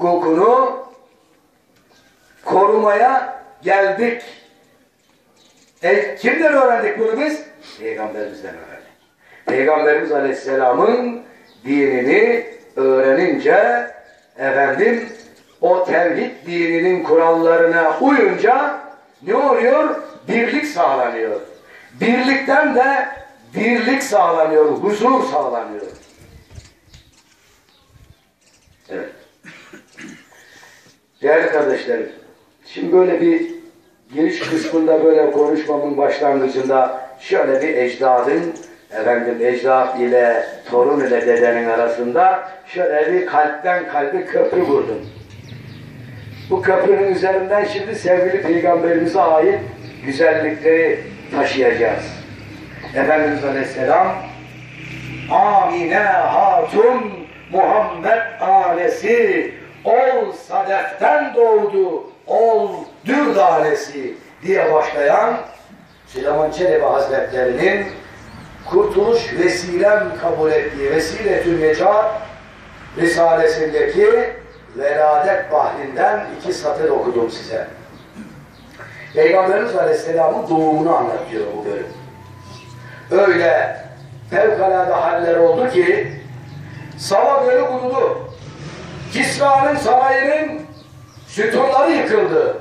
hukukunu korumaya geldik. E, kimden öğrendik bunu biz? Peygamberimizden öğrendik. Peygamberimiz Aleyhisselam'ın dinini öğrenince efendim o tevhid dininin kurallarına uyunca ne oluyor? Birlik sağlanıyor. Birlikten de birlik sağlanıyor, huzur sağlanıyor. Evet. Değerli kardeşlerim, şimdi böyle bir giriş kısmında böyle konuşmamın başlangıcında şöyle bir ecdadın efendim ecdad ile torun ile dedenin arasında şöyle bir kalpten kalbe köprü kurdum. Bu köprünün üzerinden şimdi sevgili peygamberimize ait güzellikleri taşıyacağız. Efendimiz Aleyhisselam Amine Hatun Muhammed ailesi ol sadeften doğdu ol dürdanesi diye başlayan Süleyman Çelebi Hazretleri'nin kurtuluş vesilem kabul ettiği Vesile-tül Necat Risalesindeki veladet bahrinden iki satır okudum size. Peygamberimiz Aleyhisselam'ın doğumunu anlatıyor bu bölüm. Öyle fevkalade haller oldu ki Sava Gölü kurudu. Kisra'nın sarayının sütunları yıkıldı.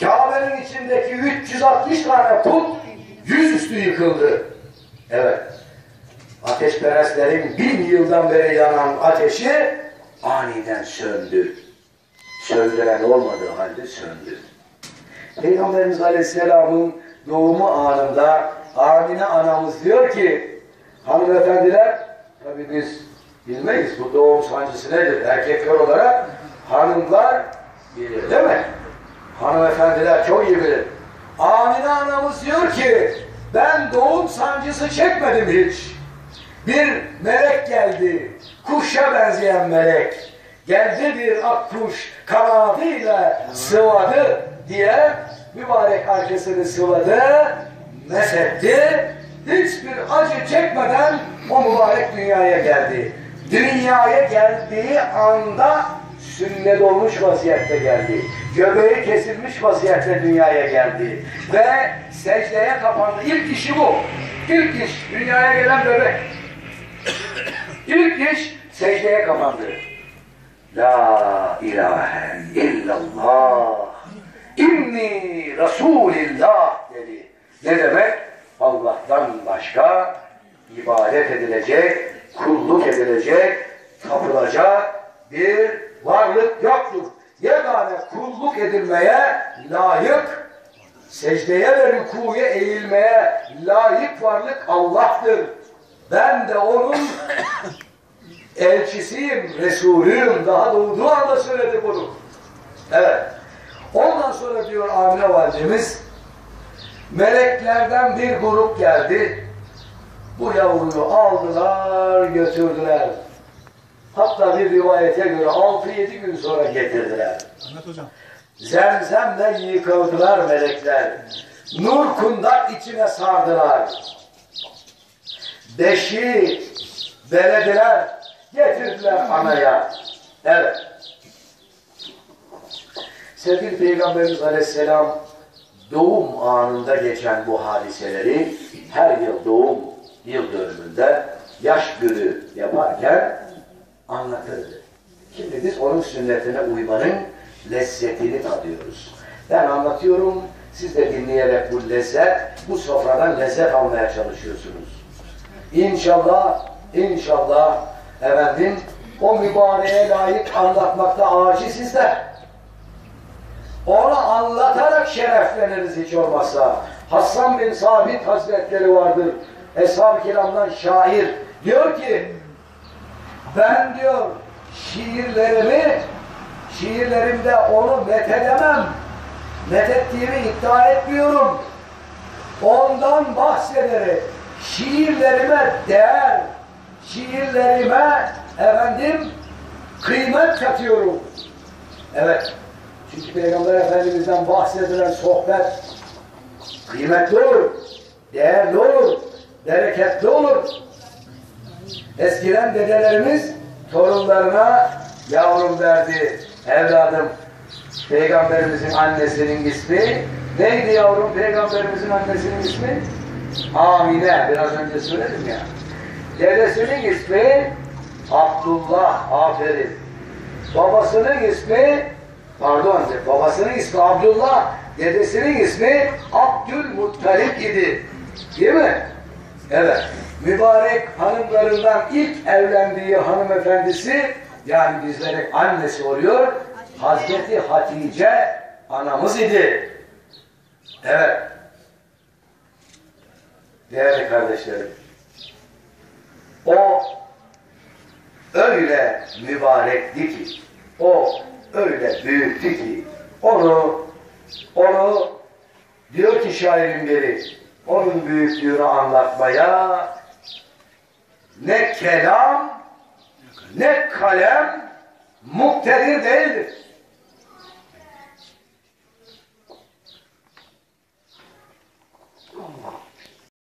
Kabe'nin içindeki 360 tane put yüzüstü yıkıldı. Evet. Ateşperestlerin bin yıldan beri yanan ateşi aniden söndü. Söndüren olmadığı halde söndü. Peygamberimiz Aleyhisselam'ın doğumu anında Amine anamız diyor ki hanımefendiler tabi biz bilmeyiz bu doğum sancısı nedir erkekler olarak hanımlar bilir değil mi? Hanımefendiler çok iyi bilir. Amine anamız diyor ki ben doğum sancısı çekmedim hiç. Bir melek geldi. Kuşa benzeyen melek. Geldi bir akkuş kanadıyla sıvadı diye mübarek arkasını sıvadı, mesetti. Hiçbir acı çekmeden o mübarek dünyaya geldi. Dünyaya geldiği anda sünnet olmuş vaziyette geldi. Göbeği kesilmiş vaziyette dünyaya geldi. Ve secdeye kapandı. İlk işi bu. İlk iş dünyaya gelen bebek. İlk iş secdeye kapandı. La ilahe illallah inni Resulillah dedi. Ne demek? Allah'tan başka ibadet edilecek, kulluk edilecek, tapılacak bir varlık yoktur. Yegane kulluk edilmeye layık, secdeye ve rükuya eğilmeye layık varlık Allah'tır. Ben de onun elçisiyim, Resulüyüm. Daha doğduğu anda söyledi bunu. Evet. Ondan sonra diyor Amine validemiz, meleklerden bir grup geldi. Bu yavruyu aldılar, götürdüler. Hatta bir rivayete göre 6-7 gün sonra getirdiler. Ahmet hocam. Zemzemle yıkıldılar melekler. Nur kundak içine sardılar. Beşi belediler, getirdiler anaya. Evet. Sevgili Peygamberimiz Aleyhisselam doğum anında geçen bu hadiseleri her yıl doğum yıl dönümünde yaş günü yaparken anlatırdı. Şimdi biz onun sünnetine uymanın lezzetini tadıyoruz. Ben anlatıyorum, siz de dinleyerek bu lezzet, bu sofradan lezzet almaya çalışıyorsunuz. İnşallah, inşallah efendim o mübareğe layık anlatmakta aciziz de onu anlatarak şerefleniriz hiç olmazsa. Hassan bin Sabit Hazretleri vardır. Eshab-ı kiramdan şair. Diyor ki ben diyor şiirlerimi şiirlerimde onu methedemem. Methettiğimi iddia etmiyorum. Ondan bahsederek şiirlerime değer, şiirlerime efendim kıymet katıyorum. Evet. Çünkü Peygamber Efendimiz'den bahsedilen sohbet kıymetli olur, değerli olur, bereketli olur. Eskiden dedelerimiz torunlarına yavrum derdi. Evladım, Peygamberimizin annesinin ismi neydi yavrum Peygamberimizin annesinin ismi? Amine. Biraz önce söyledim ya. Dedesinin ismi Abdullah. Aferin. Babasının ismi pardon babasının ismi Abdullah. Dedesinin ismi Abdülmuttalip idi. Değil mi? Evet. Mübarek hanımlarından ilk evlendiği hanımefendisi yani bizlerin annesi oluyor. Hazreti Hatice anamız idi. Evet. Değerli kardeşlerim. O öyle mübarekti ki, o öyle büyüktü ki, onu, onu diyor ki şairin biri, onun büyüklüğünü anlatmaya ne kelam, ne kalem muktedir değildir.